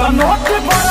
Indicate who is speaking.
Speaker 1: Tá no